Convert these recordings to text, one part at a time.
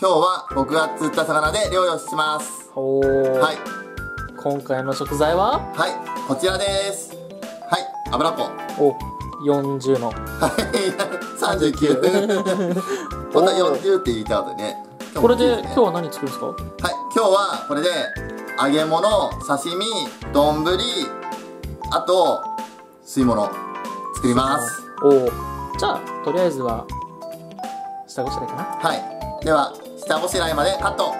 今日は僕が釣った魚で料理をします。はい。今回の食材は？はい。こちらです。はい。油子お40の。はい。39本当は40って言いたかったね。これで今日はは何作るんですか？はい。今日はこれで揚げ物刺身丼あと吸い物作ります。おおじゃあとりあえずは下ごしらえかな。はい。では下ごしらえまでカット。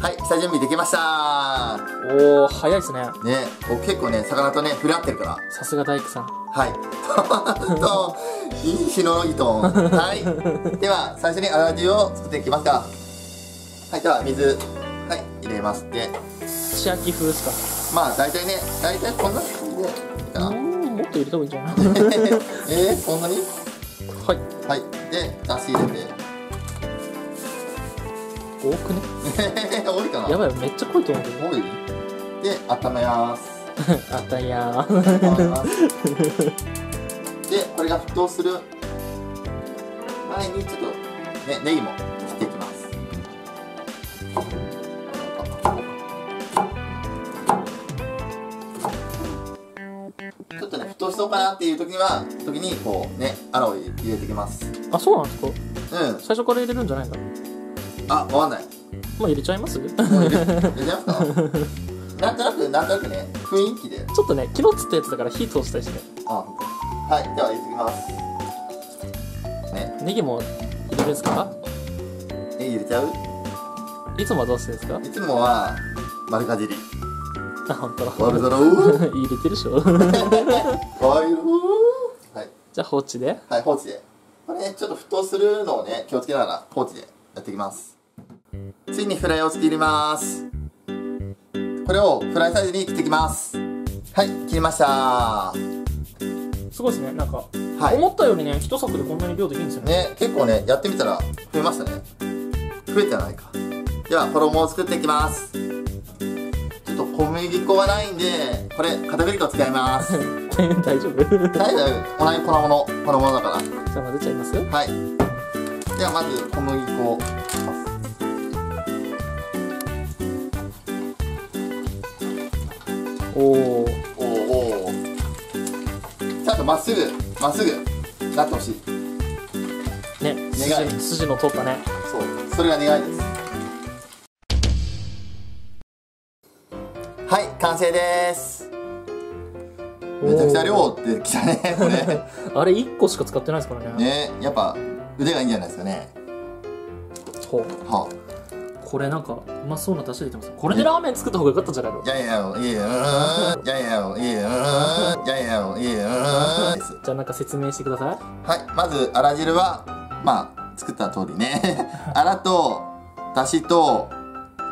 はい下準備できました。おお早いですね。ね僕結構ね魚とね触れ合ってるから。さすが大工さん。はい。といい日のいとはい。では最初に粗塩を作っていきますか。はいでは水はい入れますで串焼き風ですまあ大体ね大体こんな感じで。いいかなもっと入れた方がいいんじゃない？えー、こんなに？はい。はい。でだし入れて多くね？多いかな。やばいめっちゃ濃いと思うけど。多い？で温めます。温めます。でこれが沸騰する。前にちょっとねネギも切っていきます。ちょっとね沸騰しそうかなっていう時には時にこうねアラを入れていきます。あそうなんですか？うん。最初から入れるんじゃないんだあわかんない。もう入れちゃいます？もう入れ入れちゃいますかなんとなくなんとなくね。雰囲気で。ちょっとね昨日釣ったやつだから火通したりしてあはい。では入れていきます。ね。ネギも入れるんですか？え入れちゃう？いつもはどうしてですか？いつもは丸かじり。あ本当だ。ワールドロー入れてるでしょ。ワイルドはい。じゃあ放置で。はい放置で。これねちょっと沸騰するのをね気をつけながら放置でやっていきます。次にフライを作ります。これをフライサイズに切っていきます。はい切りました。すごいですね。なんか、はい。思ったよりね一作でこんなに量できるんですよね。ね結構ねやってみたら増えましたね。増えてはないか。では衣を作っていきます。ちょっと小麦粉がないんでこれ片栗粉使います。大丈夫？じ大丈夫？同じ粉物粉物だから。ゃあ混ぜちゃいます？はいではまず小麦粉をおおおー。おー。ちゃんとまっすぐまっすぐなってほしい。ね願い筋筋の通ったね。そう。それが願いです。はい完成です。めちゃくちゃ量出てきたねこれ。あれ1個しか使ってないですからね。ねやっぱ腕がいいんじゃないですかね。ほう。はこれなんかうまそうな出汁出てます。これでラーメン作った方がよかったんじゃないの？いやいやいやいやいやいやいやいやいやいやじゃあなんか説明してくださいはいまずあら汁はまあ作った通りねあらとだしと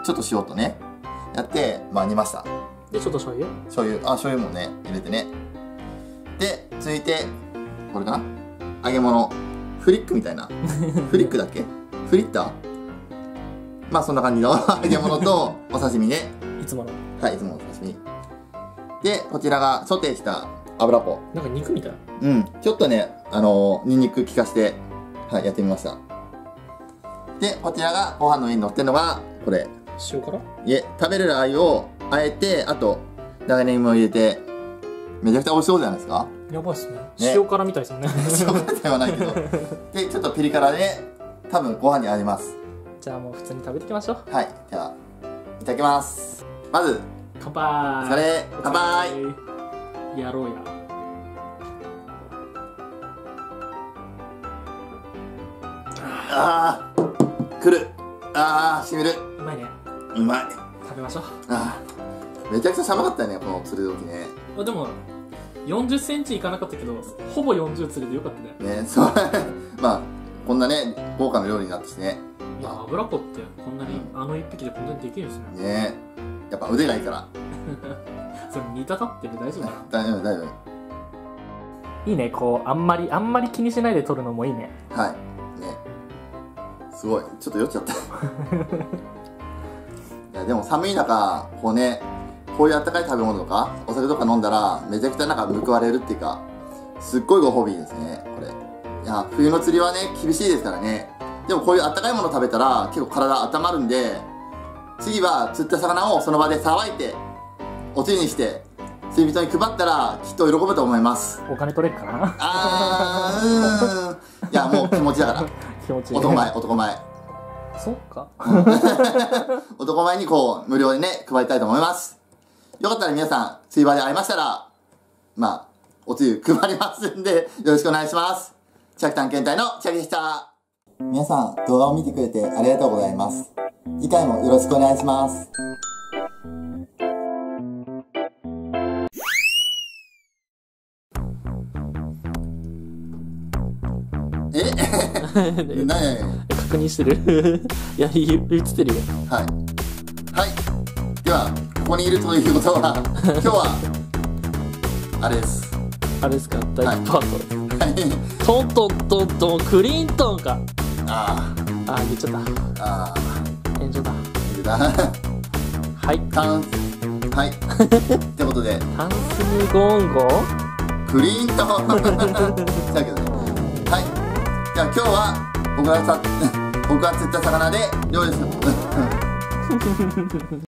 ちょっと塩とねやってまあ煮ましたでちょっと醤油醤油あ醤油もね入れてねで続いてこれかな揚げ物フリックみたいな。フリックだっけ？フリッター？まあそんな感じの 揚げ物とお刺身ね。いつもの。はいいつものお刺身。でこちらがソテーした油粉なんか肉みたい。うん。ちょっとねあのー、ニンニク効かしてはいやってみました。でこちらがご飯の上に乗ってるのがこれ。塩辛？いえ食べれる鮎をあえてあと長ネギも入れてめちゃくちゃ美味しそうじゃないですかやばいっすね。ね。塩辛みたいですよね。そうではないけど。でちょっとピリ辛で多分ご飯に合います。じゃあもう普通に食べていきましょう。はい。ではいただきます。まず乾杯。お疲れ乾杯。やろうや。あーくる。あーしみる。うまいね。うまい。食べましょう。あーめちゃくちゃ寒かったよねこの釣る時ね。あでも40センチいかなかったけどほぼ40釣れてよかったね。ねそう。まあこんなね豪華な料理になったしね。いや油子ってこんなに、あの一匹でこんなにできるんですね。ね。やっぱ腕がいいから。それ煮立たってる大丈夫かな。大丈夫大丈いいねこうあんまりあんまり気にしないで撮るのもいいね。夫はい。ね。すごい。ちょっと酔っちゃった。いやでも寒い中こうねこういうあったかい食べ物とかお酒とか飲んだらめちゃくちゃなんか報われるっていうかすっごいご褒美ですねこれ。いや冬の釣りはね厳しいですからね。でもこういうあったかいもの食べたら結構体温まるんで次は釣った魚をその場でさばいておつゆにして釣り人に配ったらきっと喜ぶと思います。お金取れるかな。あーうーん。いやもう気持ちだから。気持ちいい男前男前。そっか。男前にこう無料でね配りたいと思いますよかったら皆さん釣り場で会いましたらまあおつゆ配りますんでよろしくお願いします。千秋探検隊の千秋でした。皆さん動画を見てくれてありがとうございます。次回もよろしくお願いします。え？何？何何確認してる。いや映ってるよ。はい。はい。では、ここにいるということは、今日は、あれです。あれですか？大はいパート、はい。トントントントンクリントンかああー言っちゃっあ、あた炎上だあ、だ。はいタン、はい。ってことで、タンスムゴンゴクリーンと、だけどね。はい。じゃあ今日は、僕がさ、僕が釣った魚で料理する。